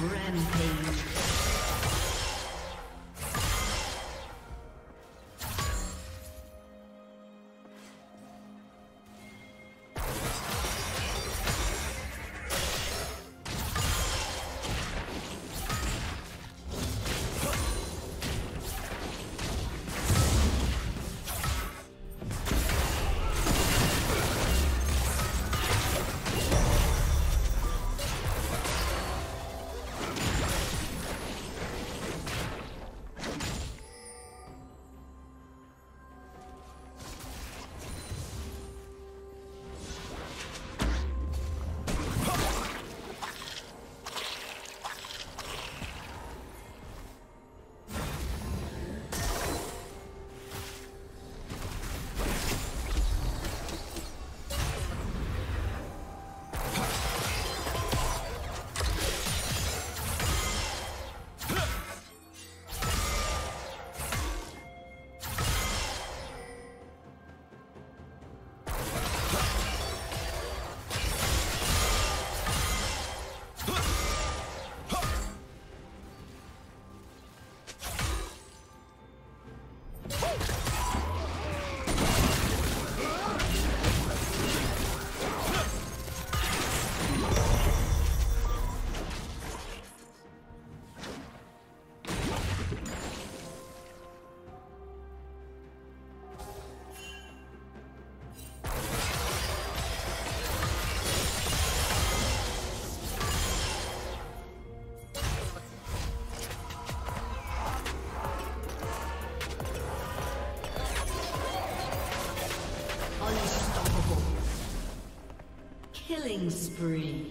Rampage. Spree.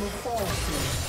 Will fall soon.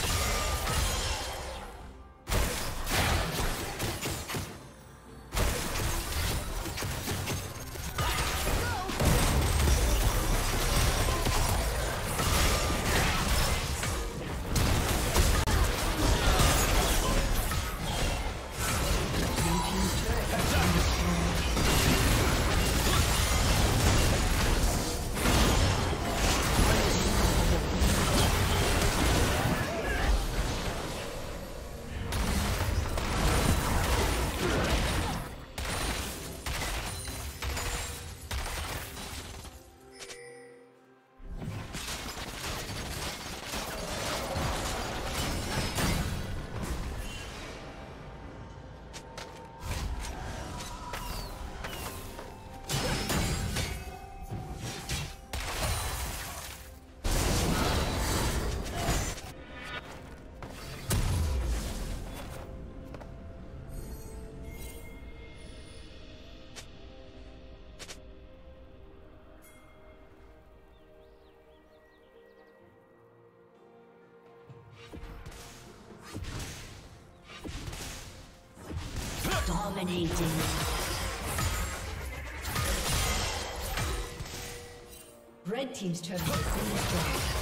Dominating. Red Team's turret has been destroyed.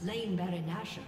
Slain Baron Nashor.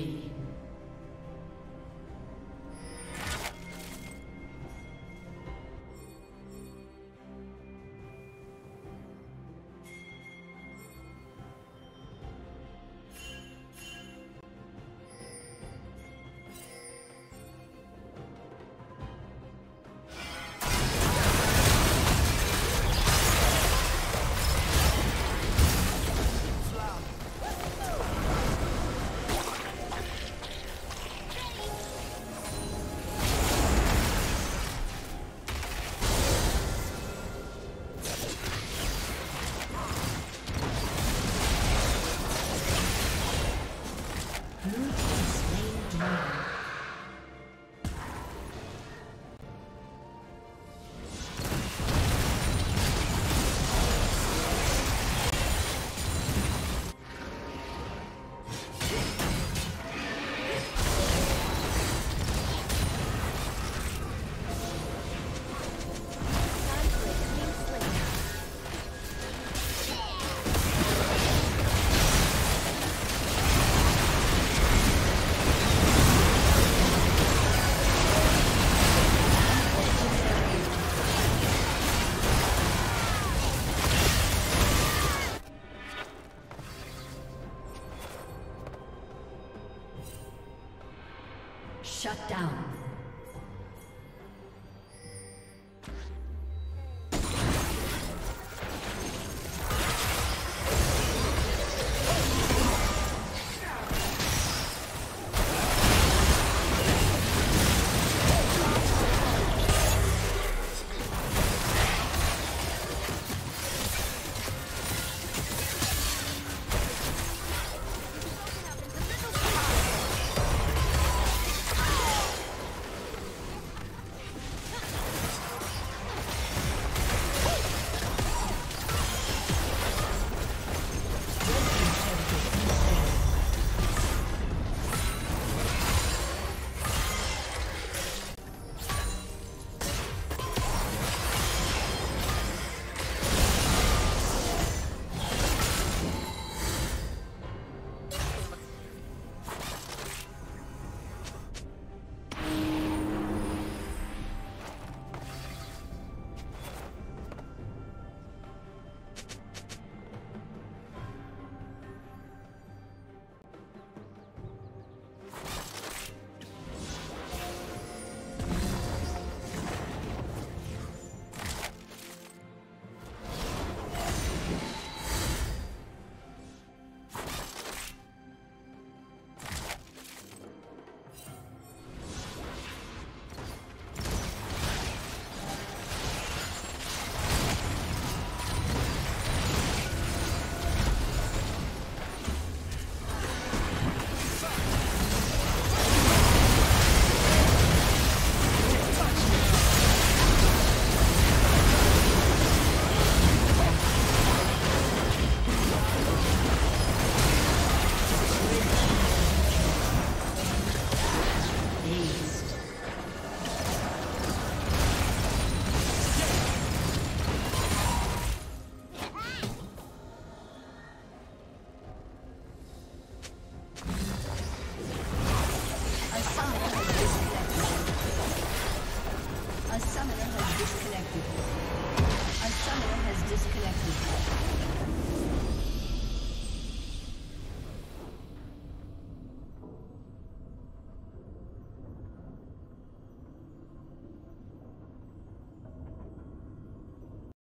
Shut